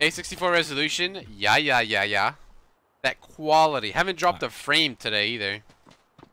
A64 resolution. Yeah, yeah, yeah, yeah. That quality. Haven't dropped a frame today either.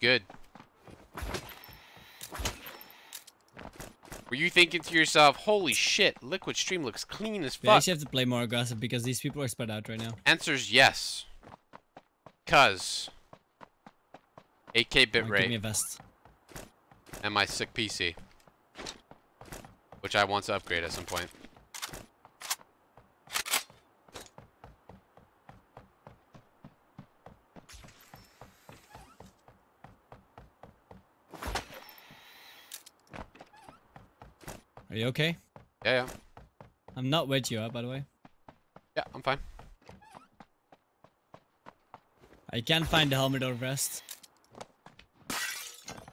Good. Were you thinking to yourself, holy shit, Liquidz Stream looks clean as fuck? actually have to play more aggressive because these people are spread out right now. Answer's yes. Cuz. 8K Come on, Give me a bitrate vest. and my sick PC. Which I want to upgrade at some point. Are you okay? Yeah, yeah. I'm not with you, uh, by the way. Yeah, I'm fine. I can't find the helmet or vest.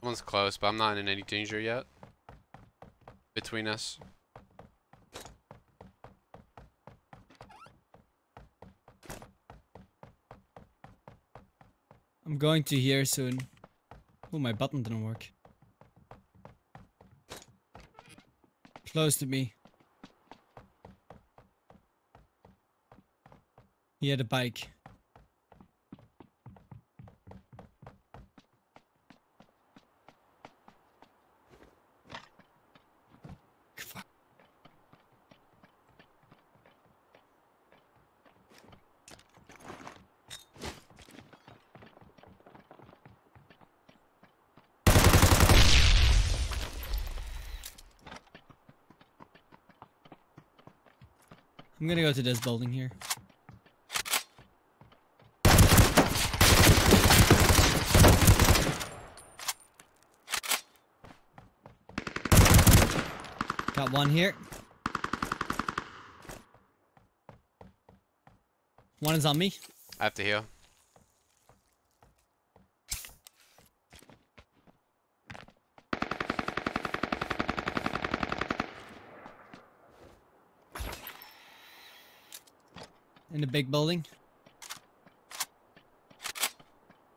Someone's close, but I'm not in any danger yet. Between us. I'm going to here soon. Oh, my button didn't work. Close to me. He had a bike. Fuck. I'm gonna go to this building here. Got one here. One is on me. I have to heal. Big building.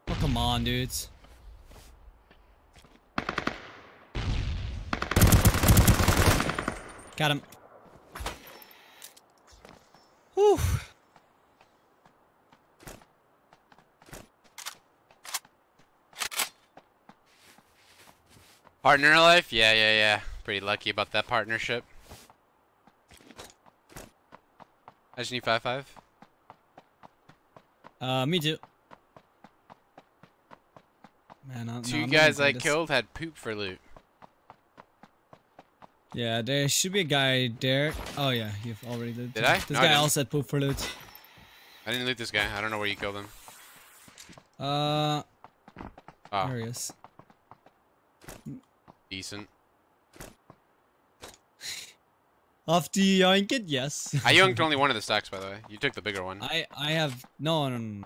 Oh, come on, dudes. Got him. Whew. Partner life? Yeah, yeah, yeah. Pretty lucky about that partnership. Ajni five five. Uh, me too. Man, I, no, Two I'm guys I killed had poop for loot. Yeah, there should be a guy there. Oh yeah, you've already did. Did I? This No, guy didn't. also had poop for loot. I didn't loot this guy. I don't know where you killed him. Uh, Oh, there he is. decent. Off the yoink it, yes. I yoinked only one of the stacks, by the way. You took the bigger one. I I have no no no.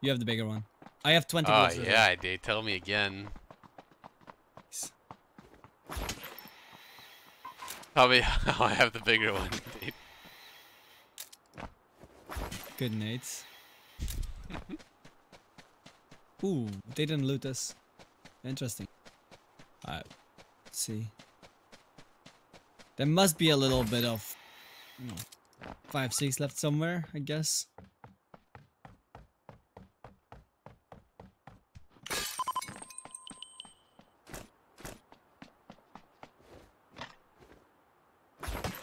You have the bigger one. I have twenty. Oh yeah, I did. Tell me again. Tell me how I have the bigger one. dude. Good nades. Ooh, they didn't loot us. Interesting. Alright, see. There must be a little bit of, you know, five six left somewhere, I guess.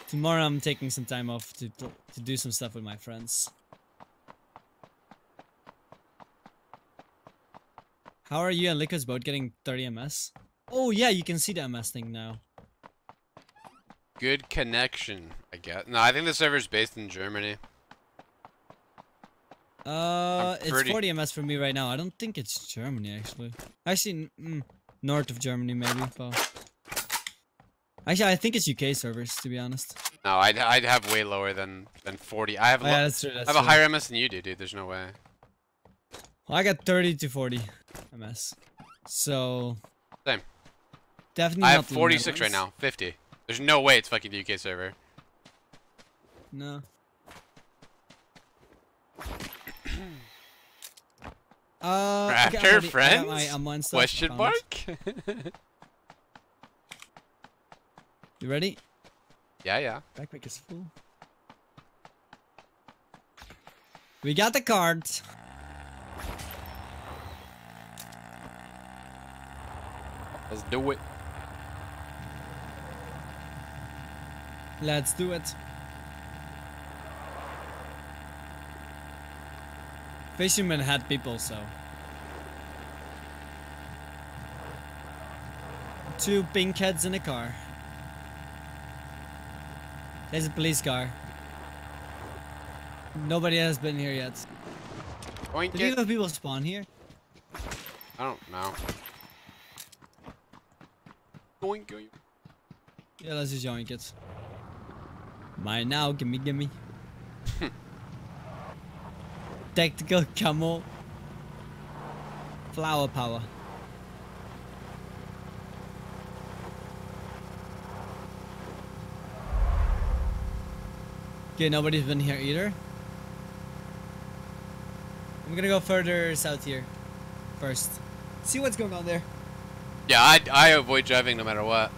Tomorrow I'm taking some time off to to do some stuff with my friends. How are you and Liquidz boat getting 30 ms? Oh yeah, you can see the ms thing now. Good connection, I guess. No, I think the server's based in Germany. Uh, it's 40 ms for me right now. I don't think it's Germany actually. Actually, mm, north of Germany maybe. But actually, I think it's UK servers to be honest. No, I'd I'd have way lower than than 40. I have Oh, yeah, that's true. That's I have a higher MS than you do, dude. There's no way. Well, I got 30 to 40 ms. So Same. definitely. I have not 46 right now. 50. There's no way it's fucking the UK server. No. Uh, After ready. Friends? my Question mark? You ready? yeah, yeah. Backpack is full. We got the card. Let's do it. Let's do it. Fishermen had people, so. Two pink heads in a car. There's a police car. Nobody has been here yet. Oink Did know people spawn here? I don't know. Oink, oink. Yeah, let's just yoink it. Mine now, gimme, gimme. Tactical camel. Flower power. Okay, nobody's been here either. I'm gonna go further south here first. See what's going on there. Yeah, I, I avoid driving no matter what.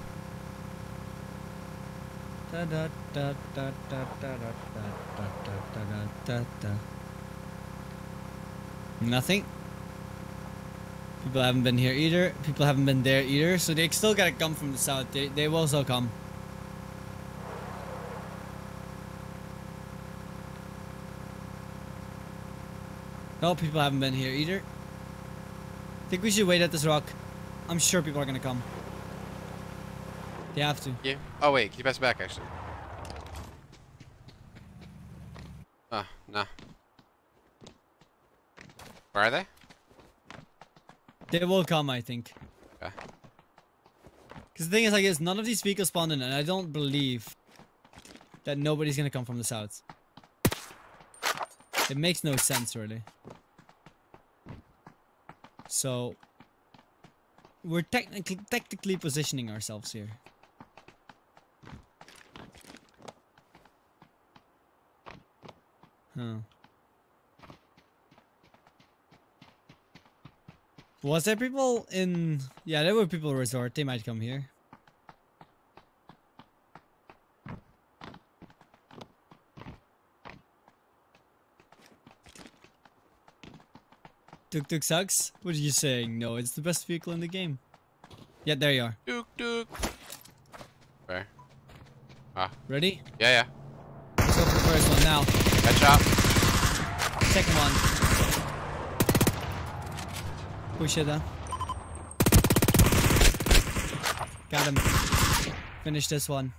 Da da Nothing. People haven't been here either. People haven't been there either. So they still gotta come from the south. They they will still come. No, people haven't been here either. I Think we should wait at this rock. I'm sure people are gonna come. They have to. Yeah. Oh wait, pass it back actually? Oh, no. Where are they? They will come, I think. Okay. Because the thing is, I guess none of these vehicles spawned in, and I don't believe that nobody's gonna come from the south. It makes no sense, really. So, we're technically technically positioning ourselves here. Huh. Was there people in? Yeah, there were people resort. They might come here. Tuk Tuk sucks. What are you saying? No, it's the best vehicle in the game. Yeah, there you are. Duke, Duke. Where? Ah, Ready? yeah, yeah. Let's go for the first one now. Headshot. Second one. Push it down. Got him. Finish this one.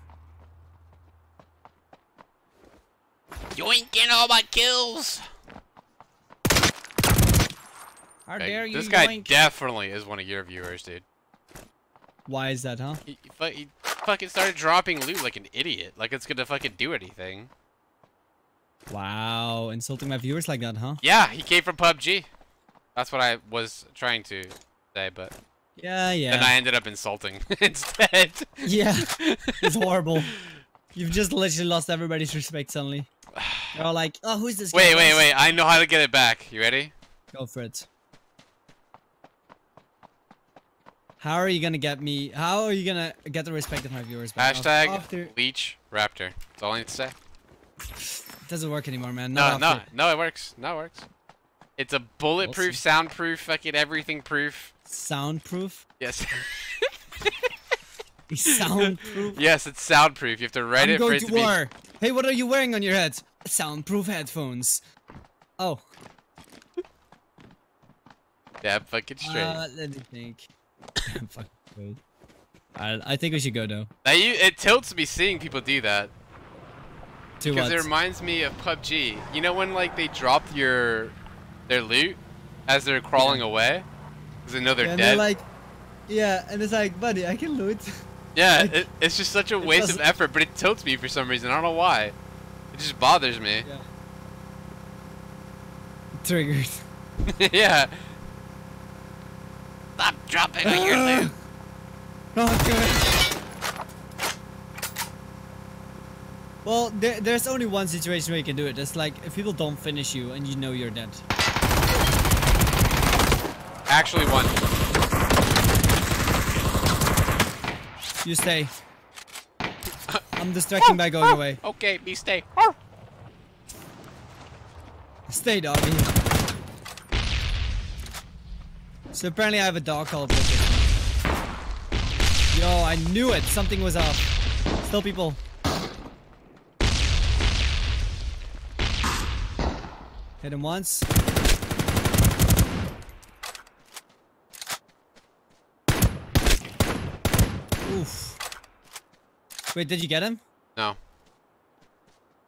You ain't getting all my kills. How Okay, dare you this guy yoink. definitely is one of your viewers, dude. Why is that, huh? He, he, he fucking started dropping loot like an idiot. Like it's gonna fucking do anything. Wow, insulting my viewers like that, huh? Yeah, he came from PUBG. That's what I was trying to say, but Yeah, yeah. then I ended up insulting instead. Yeah, it's horrible. You've just literally lost everybody's respect suddenly. They're all like, oh, who's this guy? wait, What wait, is-" wait. I know how to get it back. You ready? Go for it. How are you gonna get me? How are you gonna get the respect of my viewers back? Hashtag After, Leech Raptor. That's all I need to say. it doesn't work anymore, man. No, Not no, after. no, it works. No, it works. It's a bulletproof, see. soundproof, fucking everything proof. Soundproof. Yes. Soundproof. yes, it's soundproof. You have to write I'm it for going it to to be. war. Hey, what are you wearing on your head? Soundproof headphones. Oh, Yeah, fucking straight. uh, let me think. Fuck. Wait. I, I think we should go though. Now you, it tilts me seeing people do that To because what? it reminds me of PUBG. You know when like they drop your their loot as they're crawling away because they know they're Yeah, and dead. they're like, yeah, and it's like, buddy, I can loot. yeah, like, it, it's just such a waste of doesn't- effort, but it tilts me for some reason. I don't know why. It just bothers me. Yeah. Triggered. Yeah. Stop dropping on your loot. Oh, good. Well, there, there's only one situation where you can do it. It's like if people don't finish you and you know you're dead. Actually, one. You stay. I'm distracting by going away. Okay, me stay. Stay, doggy. So apparently I have a dog called Wicked. Yo, I knew it. Something was up. Still people. Hit him once. Oof. Wait, did you get him? No,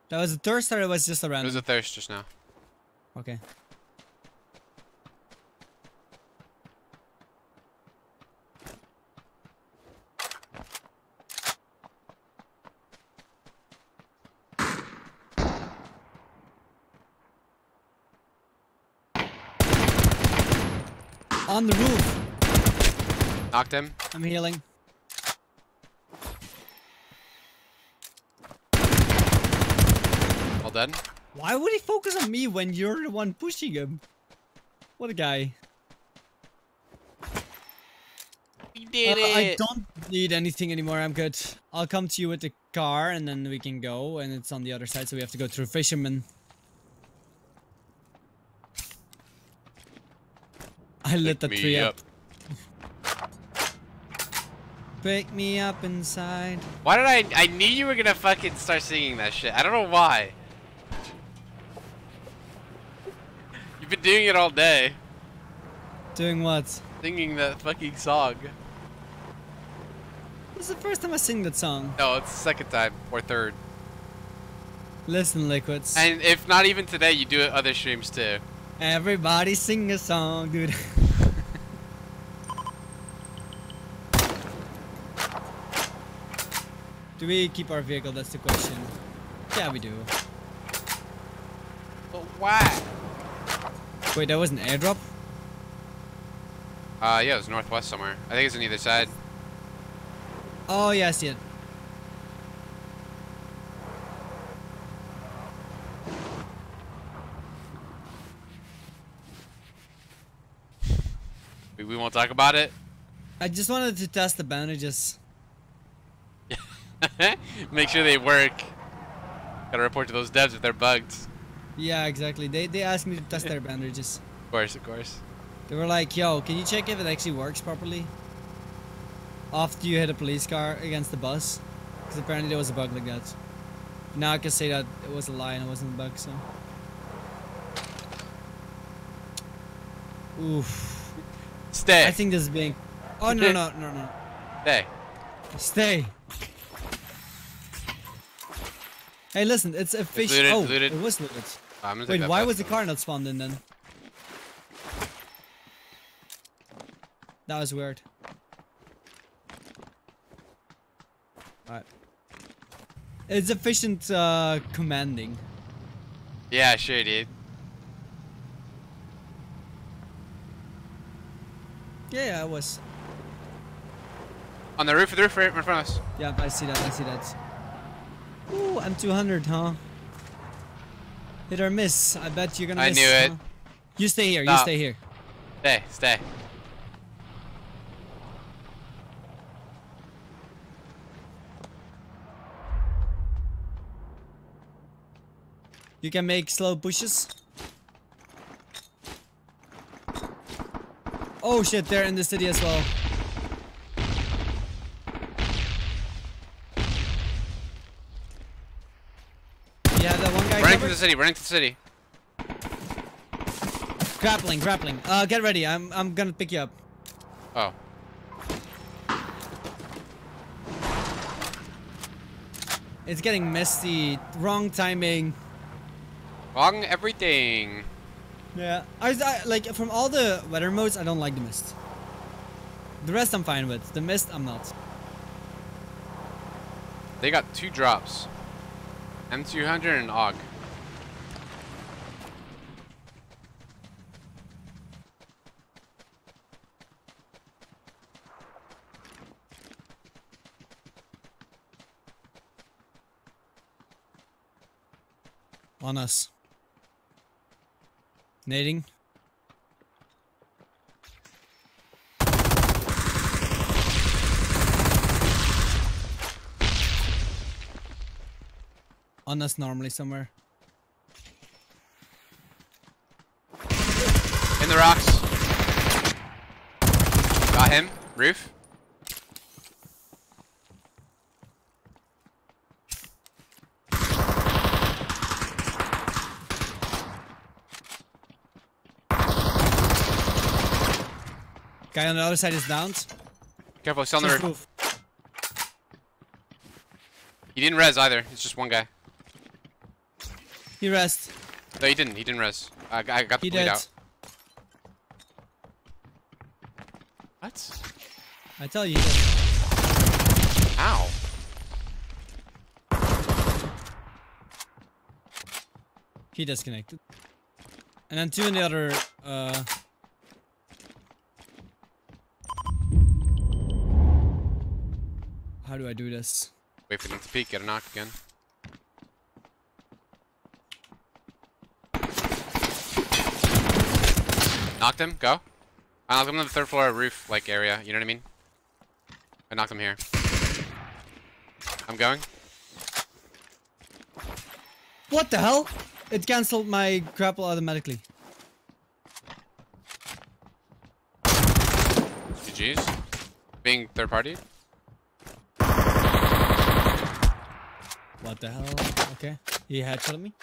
That was a thirst or it was just a random? it was a thirst just now. Okay. On the roof. Knocked him. I'm healing. Dead. Why would he focus on me when you're the one pushing him? What a guy. We Uh, did I don't need anything anymore. I'm good. I'll come to you with the car and then we can go. And it's on the other side, so we have to go through Fisherman. I lit the Pick me tree up. Pick me up inside. Why did I? I knew you were gonna fucking start singing that shit. I don't know why. You've been doing it all day, Doing what? singing that fucking song. This is the first time I sing that song. No, it's the second time or third. Listen, Liquidz. And if not even today, you do it other streams too. Everybody sing a song, dude. do we keep our vehicle? That's the question. Yeah, we do. But why? Wait, that was an airdrop? Uh, yeah, it was northwest somewhere. I think it's on either side. Oh, yeah, I see it. We, we won't talk about it. I just wanted to test the bandages. Make sure they work. Gotta report to those devs if they're bugged. Yeah, exactly. They, they asked me to test their bandages. Of course, of course. They were like, yo, can you check if it actually works properly? After you hit a police car against the bus? Because apparently there was a bug like that. Now I can say that it was a lie and it wasn't a bug, so. Oof. Stay. I think this is being. Oh, no, no, no, no. Stay. Stay. Hey, listen, it's a fish. looted, oh, looted. it was looted. Wait, why was the car not spawned in then? That was weird. Alright. It's efficient uh, commanding. Yeah, sure, dude. Yeah, yeah, it was. On the roof of the roof right in front of us. Yeah, I see that, I see that. Ooh, I'm 200, huh? Hit or miss. I bet you're gonna I miss. knew it. huh? You stay here, you stay here. Stay, stay. You can make slow pushes. Oh shit, they're in the city as well. Yeah, that one guy Running to covered? The city, running to the city. Grappling, grappling. Uh, get ready. I'm I'm gonna pick you up. Oh. It's getting misty. Wrong timing. Wrong everything. Yeah, I, I like from all the weather modes, I don't like the mist. The rest I'm fine with. The mist, I'm not. They got two drops. M200 and AUG. On us. Nading. On us normally somewhere. In the rocks. Got him. Roof. Guy on the other side is down. Careful, he's on the roof. He didn't res either. It's just one guy. He rest. No, he didn't. He didn't res. I, I got the He bleed dead. out. What? I tell you, he. Ow. He disconnected. And then two in the other. Uh, how do I do this? Wait for them to peek. Get a knock again. Knocked him. Go. I knocked him on the third floor roof like area. You know what I mean? I knocked him here. I'm going. What the hell? It cancelled my grapple automatically. GG's. Being third party. What the hell? Okay. He headshot me.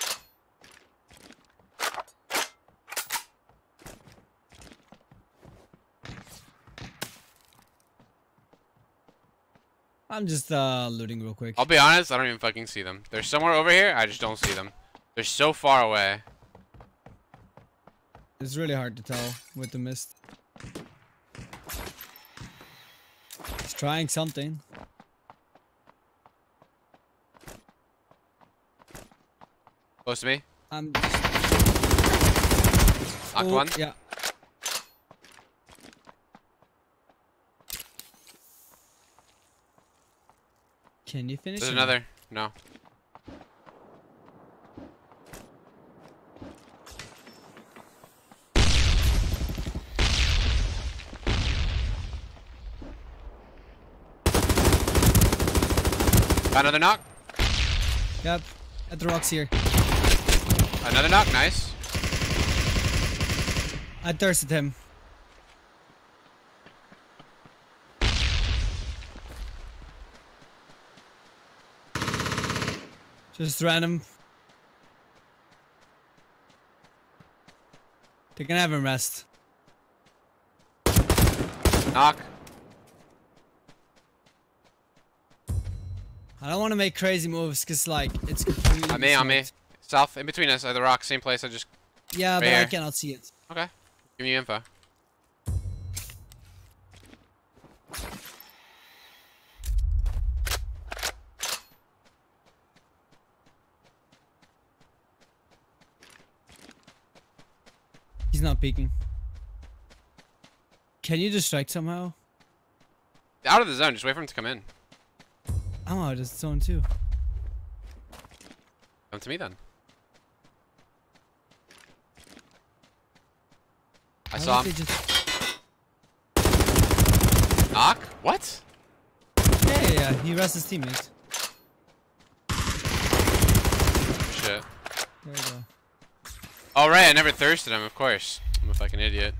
I'm just uh looting real quick. I'll be honest, I don't even fucking see them. They're somewhere over here, I just don't see them. They're so far away. It's really hard to tell with the mist. He's trying something. Close to me. I'm just... Knocked Oh, one. Yeah. Can you finish? There's him? another. No. Got another knock. Yep. At the rocks here. Another knock. Nice. I thirsted him. Just random. They can have him rest. Knock. I don't want to make crazy moves because like it's completely. On me. On me. South. In between us. Are the rocks. Same place. I just. Yeah, but I Fair. cannot see it. Okay. Give me info. He's not peeking. Can you distract somehow? Out of the zone. Just wait for him to come in. I'm out of this zone too. Come to me then. I saw him. just- Knock? What? Yeah, yeah, yeah. He rests his teammates. Shit. There we go. Oh right, I never thirsted him, of course. I'm a fucking idiot.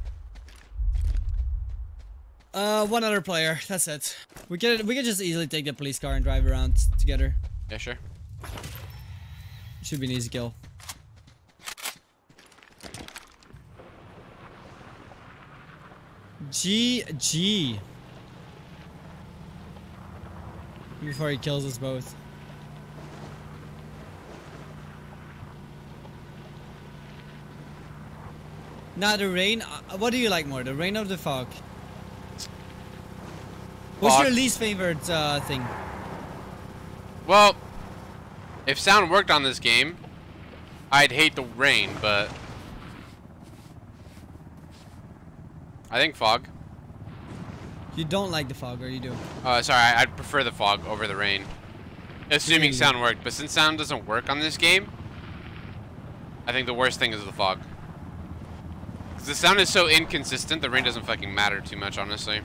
Uh, one other player. That's it. We could we could just easily take the police car and drive around together. Yeah, sure. Should be an easy kill. GG. Before he kills us both. Now the rain. Uh, what do you like more, the rain or the fog? What's your least favorite uh, thing? Well, if sound worked on this game, I'd hate the rain, but I think fog. You don't like the fog, or you do? Uh, sorry, I- I'd prefer the fog over the rain. Assuming Really? sound worked, but since sound doesn't work on this game, I think the worst thing is the fog. Because the sound is so inconsistent, the rain doesn't fucking matter too much, honestly.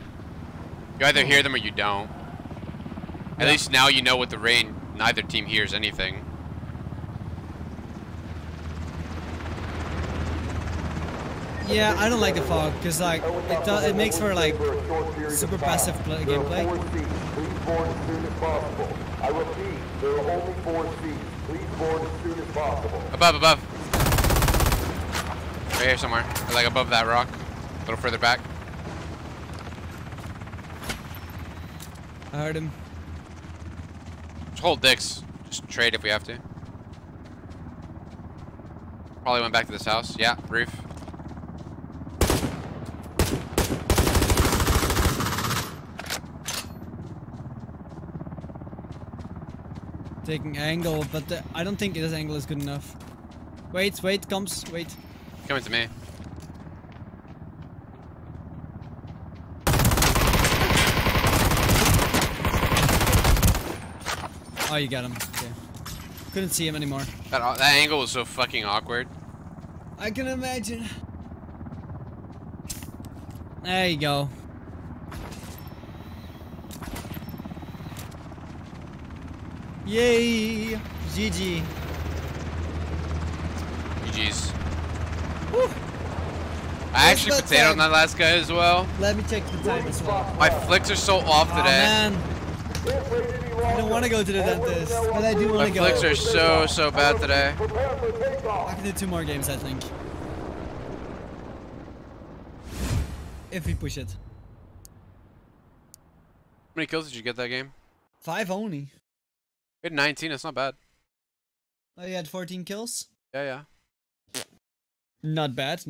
You either hear them or you don't. At Yeah. least now you know with the rain, neither team hears anything. Yeah, I don't like the fog because like it does, it makes for like super passive play, gameplay. Four seats. Please board as soon as possible. I repeat, there are only four seats. Please board as soon as possible. Above, above. Right here somewhere. Like above that rock. A little further back. I heard him. Just hold dicks. Just trade if we have to. Probably went back to this house. Yeah, roof. Taking angle, but the, I don't think this angle is good enough. Wait, wait, comes, wait. Coming to me. Oh, you got him. Okay. Couldn't see him anymore. That, uh, that angle was so fucking awkward. I can imagine. There you go. Yay! GG. GG's. Whew. I actually about potato on that last guy as well. Let me check the time as well. My flicks are so off Oh today. man, I don't want to go to the dentist, but I do want to go. My flicks are so, so bad today. I can do two more games, I think. If we push it. How many kills did you get that game? Five only. We had 19, that's not bad. Oh, you had 14 kills? Yeah, yeah. Not bad.